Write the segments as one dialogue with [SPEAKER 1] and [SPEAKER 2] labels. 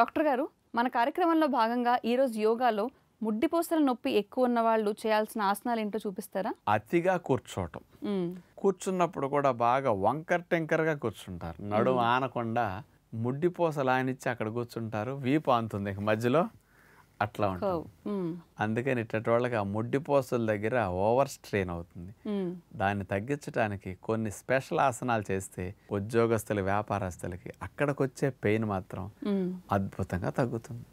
[SPEAKER 1] Doctor గారు మన కార్యక్రమంలో భాగంగా ఈరోజు యోగాలో ముడ్డిపోసల నొప్పి ఎక్కువ ఉన్న వాళ్ళు చేయాల్సిన ఆసనాలు ఏంటో చూపిస్తారా?
[SPEAKER 2] అతిగా కూర్చోవటం. కూర్చున్నప్పుడు కూడా బాగా వంకర్ టెంకర్గా కూర్చుంటారు. నడుము ఆనకుండా ముడ్డిపోసలు ఆయనిచ్చి అక్కడ కూర్చుంటారు. వీపు ఇక మధ్యలో. అట్లా ఉంటుంది. అందుకని ఇట్టటి వాళ్ళకి ఆ ముడ్డిపోసల దగ్గర ఓవర్ స్ట్రెయిన్ అవుతుంది. దాన్ని తగ్గించడానికి కొన్ని స్పెషల్ ఆసనాలు చేస్తే ఉద్యోగస్తులు వ్యాపారస్తులకి అక్కడికి వచ్చే పెయిన్ మాత్రం. అద్భుతంగా తగ్గుతుంది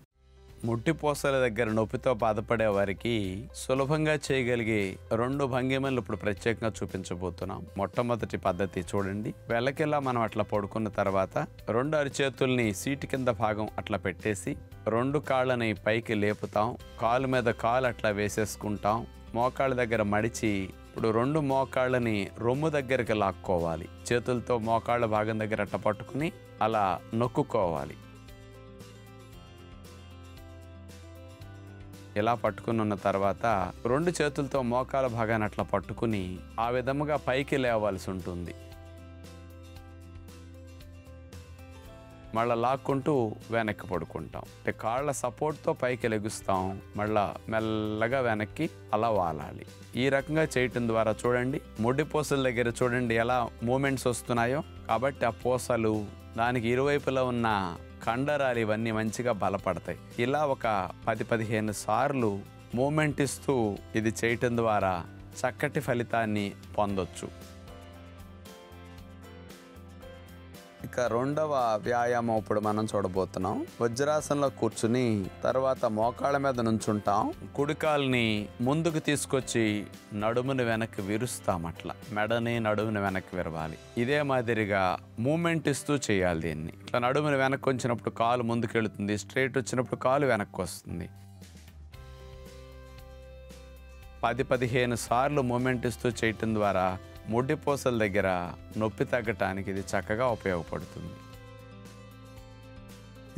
[SPEAKER 2] ముట్టిపోసల దగ్గర నొప్పితో బాధపడే వారికి సులభంగా చేయగలిగే రెండు భంగిమలు ఇప్పుడు ప్రత్యేకంగా చూపించబోతున్నాం. మొట్టమొదటి పద్ధతి చూడండి. వెళ్ళకెల్లా మనం అట్లా పడుకున్న తర్వాత రెండు అరిచేతుల్ని సీటు కింద భాగం అట్లా పెట్టేసి రెండు కాళ్ళని పైకి లేపుతాం. కాలు మీద కాలు అట్లా వేసేసుకుంటాం. మోకాళ్ళ దగ్గర మడిచి ఇప్పుడు రెండు మోకాళ్ళని రొమ్ము దగ్గరికి లాక్కోవాలి. చేతులతో మోకాళ్ళ భాగం దగ్గర అట్లా పట్టుకుని అలా నొక్కుకోవాలి. ఇలా పట్టుకుని ఉన్న తర్వాత రెండు చేతులతో మోకాల భాగాన్ని అట్లా పట్టుకుని ఆ విధముగా పైకి లేవాల్సి ఉంటుంది. మళ్ళా లాక్కుంటూ వెనక్కి పడుకుంటాం. అంటే కాళ్ళ సపోర్ట్తో పైకి లెగుస్తాం. మళ్ళా మెల్లగా వెనక్కి అలా వాలాలి. ఈ రకంగా చేయటం ద్వారా చూడండి ముడి పూసల దగ్గర చూడండి ఎలా మూమెంట్స్ వస్తున్నాయో. కాబట్టి ఆ పూసలు దానికి ఇరువైపులా ఉన్న కండరాలు ఇవన్నీ మంచిగా బలపడతాయి. ఇలా ఒక పది పదిహేను సార్లు మూమెంట్ ఇస్తూ ఇది చేయటం ద్వారా చక్కటి ఫలితాన్ని పొందొచ్చు. ఇక రెండవ వ్యాయామం ఇప్పుడు మనం చూడబోతున్నాం. వజ్రాసనంలో కూర్చుని తర్వాత మోకాళ్ళ మీద నుంచుంటాం. కుడికాల్ని ముందుకు తీసుకొచ్చి నడుముని వెనక్కి విరుస్తాం అట్లా. మెడని నడుముని వెనక్కి విరవాలి. ఇదే మాదిరిగా మూమెంట్ ఇస్తూ చేయాలి దీన్ని. ఇట్లా నడుముని వెనక్కి వచ్చినప్పుడు కాలు ముందుకు వెళుతుంది స్ట్రైట్ వచ్చినప్పుడు కాలు వెనక్కి వస్తుంది. పది పదిహేను సార్లు మూమెంట్ ఇస్తూ చేయటం ద్వారా ముడ్డిపోసల దగ్గర నొప్పి తగ్గటానికి ఇది చక్కగా ఉపయోగపడుతుంది.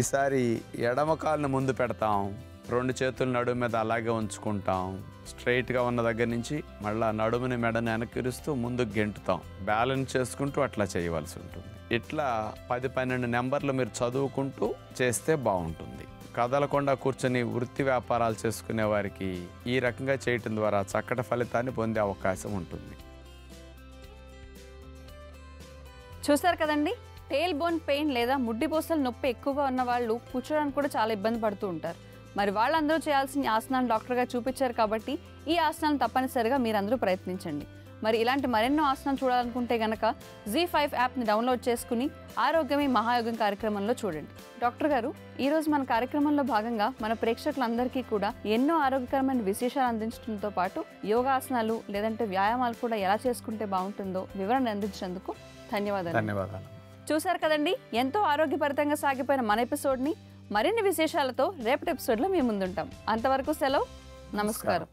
[SPEAKER 2] ఈసారి ఎడమ కాలును ముందు పెడతాం రెండు చేతులు నడుము మీద అలాగే ఉంచుకుంటాం స్ట్రైట్గా ఉన్న దగ్గర నుంచి మళ్ళీ నడుముని మెడని వెనక్కిరుస్తూ ముందుకు గెంటుతాం. బ్యాలెన్స్ చేసుకుంటూ అట్లా చేయవలసి ఉంటుంది. ఇట్లా పది పన్నెండు నెంబర్లు మీరు చదువుకుంటూ చేస్తే బాగుంటుంది. కదలకుండా కూర్చొని వృత్తి వ్యాపారాలు చేసుకునే వారికి ఈ రకంగా చేయటం ద్వారా చక్కటి ఫలితాన్ని పొందే అవకాశం ఉంటుంది.
[SPEAKER 1] చూసారు కదండి? టేల్ బోన్ పెయిన్ లేదా ముడ్డిపోసలు నొప్పి ఎక్కువగా ఉన్న వాళ్ళు కూర్చోడానికి కూడా చాలా ఇబ్బంది పడుతూ ఉంటారు. మరి వాళ్ళందరూ చేయాల్సిన ఆసనాలు డాక్టర్గా చూపించారు కాబట్టి ఈ ఆసనాలను తప్పనిసరిగా మీరందరూ ప్రయత్నించండి. మరి ఇలాంటి మరెన్నో ఆసనాలు చూడాలనుకుంటే గనక జీ ఫైవ్ యాప్ని డౌన్లోడ్ చేసుకుని ఆరోగ్యమే మహాయోగం కార్యక్రమంలో చూడండి. డాక్టర్ గారు ఈరోజు మన కార్యక్రమంలో భాగంగా మన ప్రేక్షకులందరికీ కూడా ఎన్నో ఆరోగ్యకరమైన విశేషాలు అందించడంతో పాటు యోగాసనాలు లేదంటే వ్యాయామాలు కూడా ఎలా చేసుకుంటే బాగుంటుందో వివరణ అందించినందుకు ధన్యవాదాలు.
[SPEAKER 2] ధన్యవాదాలు.
[SPEAKER 1] చూశారు కదండి ఎంతో ఆరోగ్యభరితంగా సాగిపోయిన మన ఎపిసోడ్ని మరిన్ని విశేషాలతో రేపటి ఎపిసోడ్లో మేము ముందుంటాం. అంతవరకు సెలవు నమస్కారం.